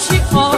she falls.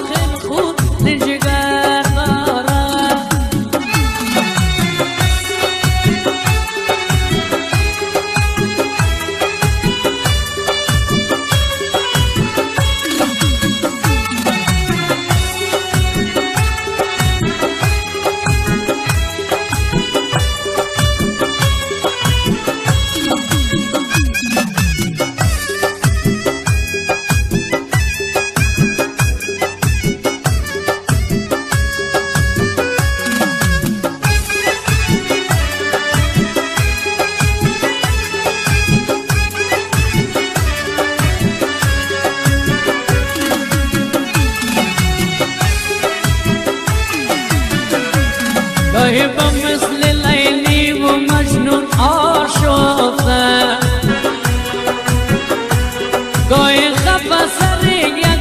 pasar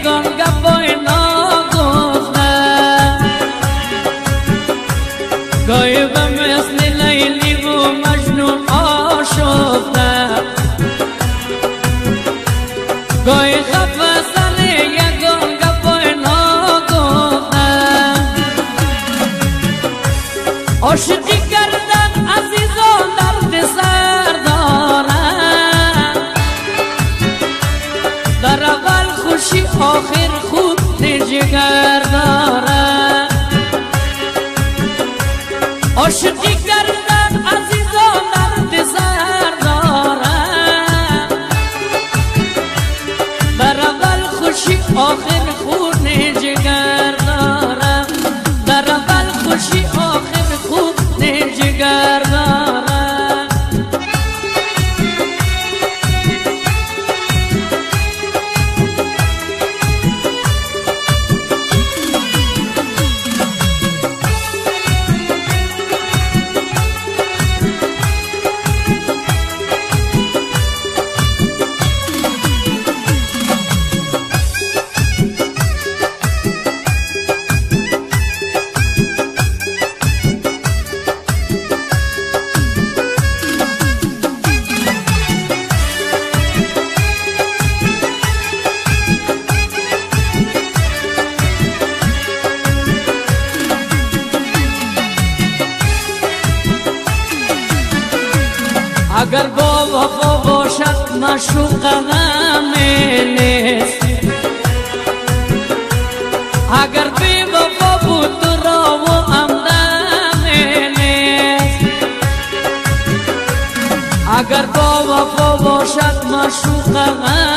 con should اگر با وفا باشد مشوق غم نیست. اگر بی وفا بود تو را و نیست. اگر با وفا باشد مشوق غم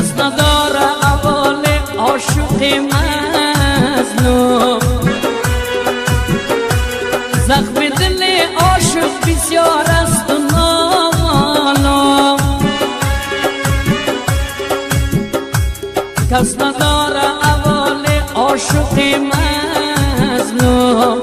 کس نداره اول عاشق مظلوم. زخم دل عاشق بسیار است و نامالوم کس نداره اول عاشق مظلوم.